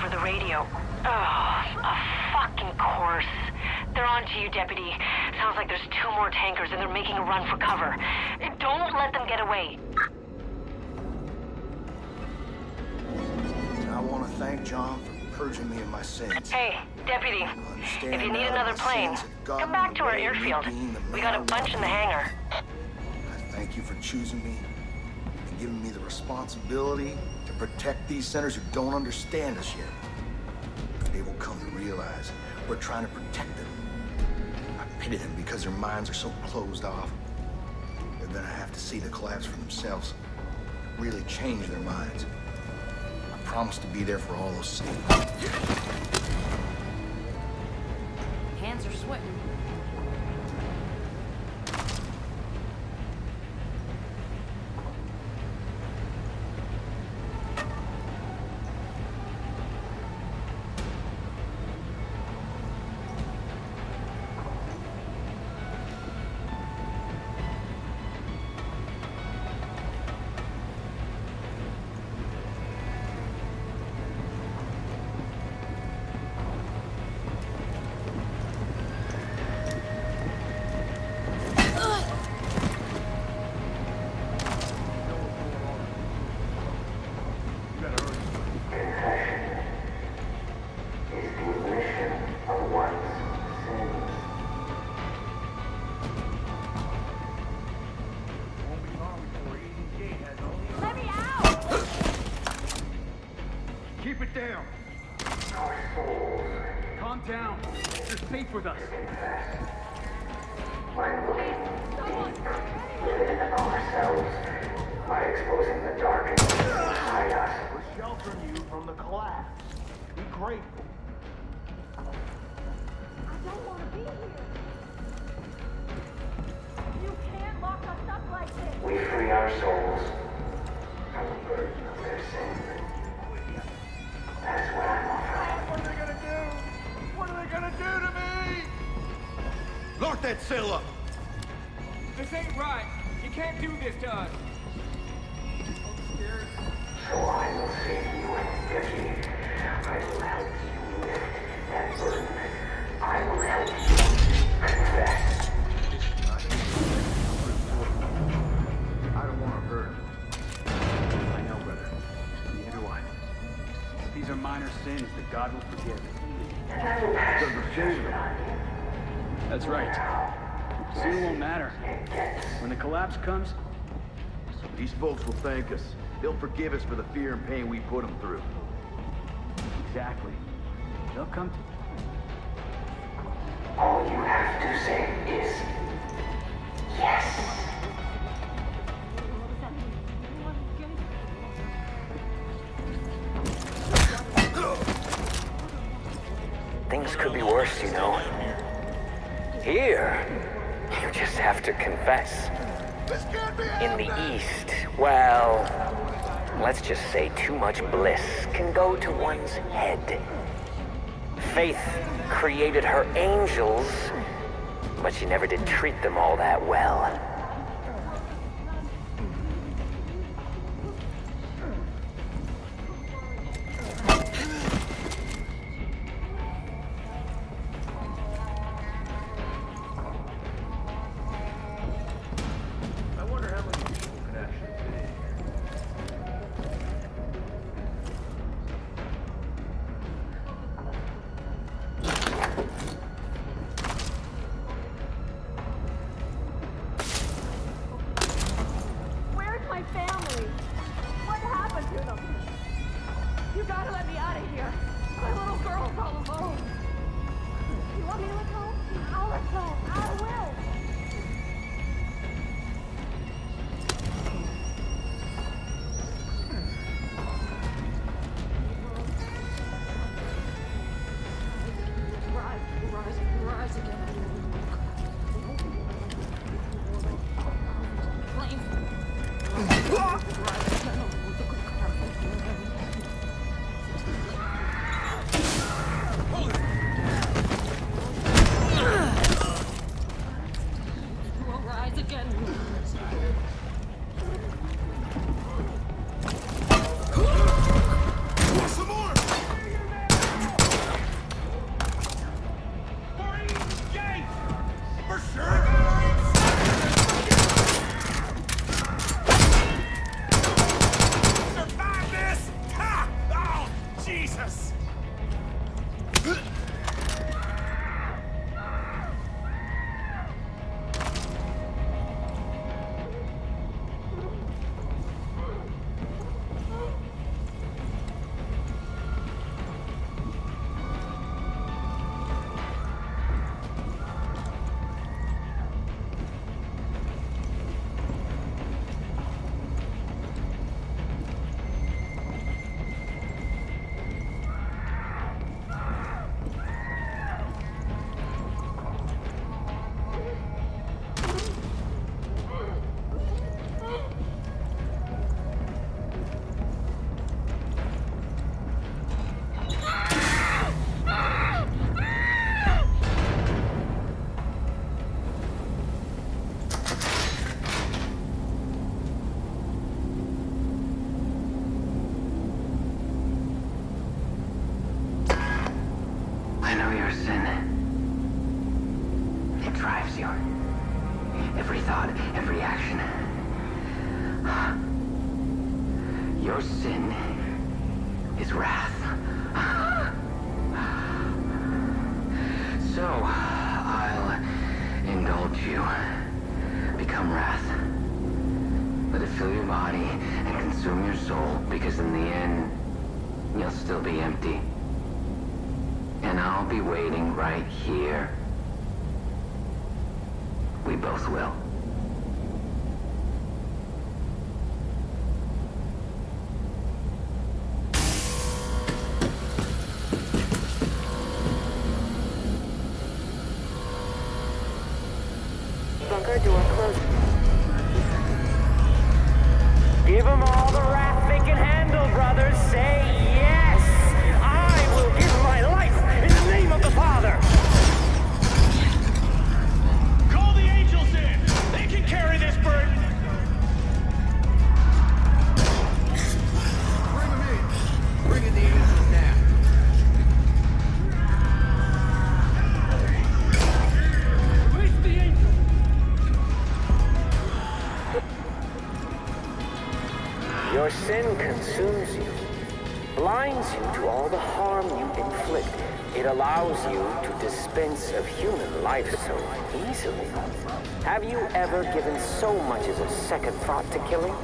over the radio. Oh, a fucking course. They're on to you, Deputy. Sounds like there's two more tankers and they're making a run for cover. Don't let them get away. I want to thank John for purging me of my sins. Hey, Deputy. If you need another plane, sins have gotten come back to our way of me airfield. We got a bunch in the hangar. I thank you for choosing me and giving me the responsibility protect these centers who don't understand us yet. They will come to realize we're trying to protect them. I pity them because their minds are so closed off. They're gonna have to see the collapse for themselves. Really change their minds. I promise to be there for all those saved. Hands are sweating. Keep it down. Calm down. You're safe with us. Please. Within ourselves by exposing the darkness Lock that cell up. This ain't right. You can't do this to us. So I will save you, Deputy. I will help you lift that burden. I will help you confess. I don't want to hurt him. I know, brother. Neither do I. These are minor sins that God will forgive. And I will pass the judgment on you. That's right. Soon it won't matter. When the collapse comes, These folks will thank us. They'll forgive us for the fear and pain we put them through. exactly. They'll come to you just have to confess. In the East, well, let's just say too much bliss can go to one's head. Faith created her angels, but she never did treat them all that well. You gotta let me out of here. My little girl's all alone. You want me to let go? I'll let go. I will. Your sin is wrath. So, I'll indulge you. Become wrath. Let it fill your body and consume your soul, because in the end, you'll still be empty. And I'll be waiting right here. We both will. Consumes you, blinds you to all the harm you inflict. It allows you to dispense of human life so easily. Have you ever given so much as a second thought to killing?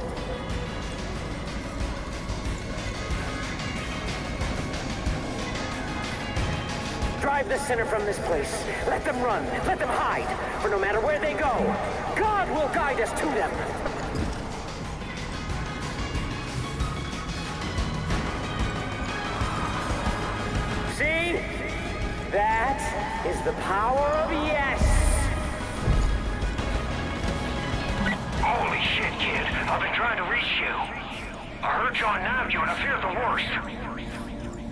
Drive the sinner from this place. Let them run. Let them hide. For no matter where they go, God will guide us to them. That is the power of yes. Holy shit, kid. I've been trying to reach you. I heard John nabbed you and I feared the worst.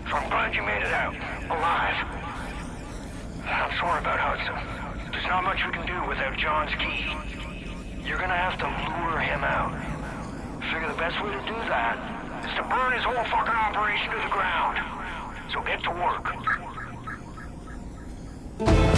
So I'm glad you made it out. Alive. I'm sorry about Hudson. There's not much we can do without John's key. You're gonna have to lure him out. Figure the best way to do that is to burn his whole fucking operation to the ground. So get to work. Thank you.